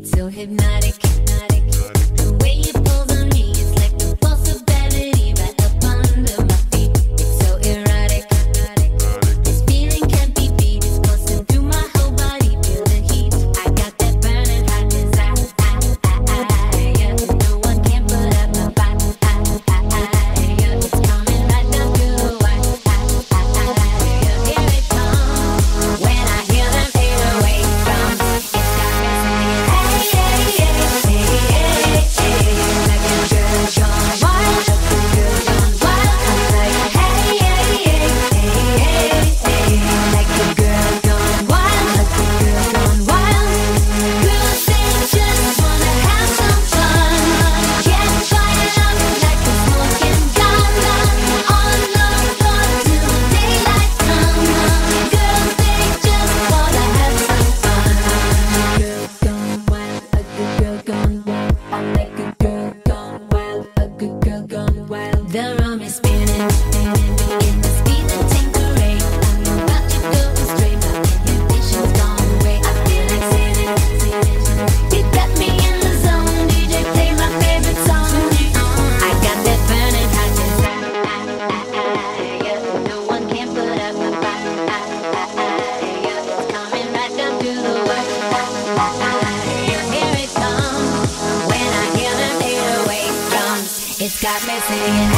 It's so hypnotic, hypnotic. Me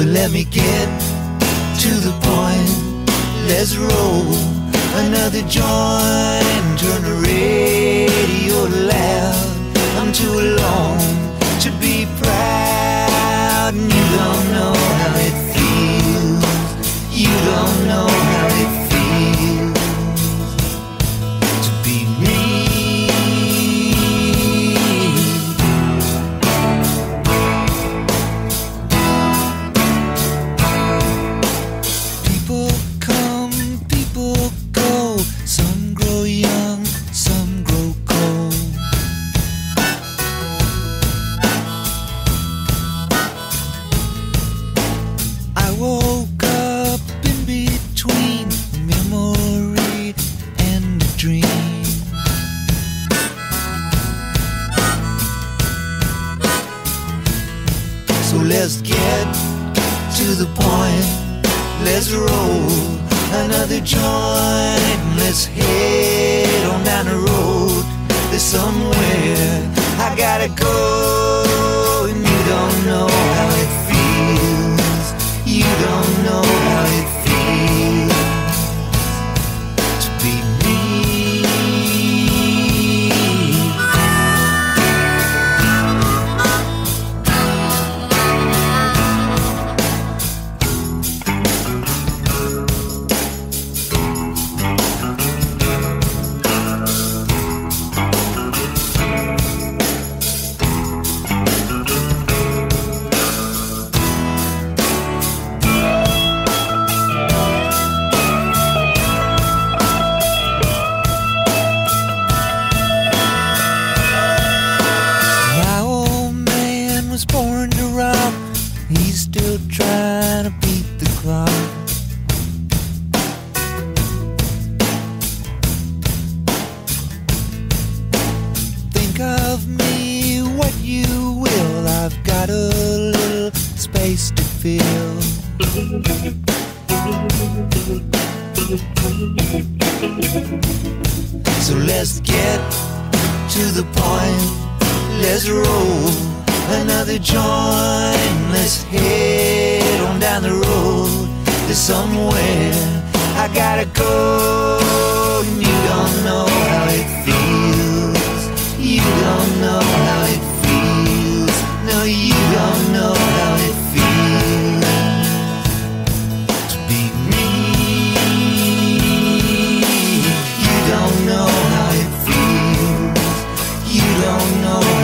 But let me get to the point. Let's roll another joint. Turn the radio loud. I'm too alone to be proud. And you don't know how it feels. You don't know how it feels. let's head on down the road. There's some know.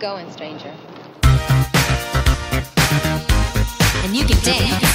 Going, stranger. And you can dance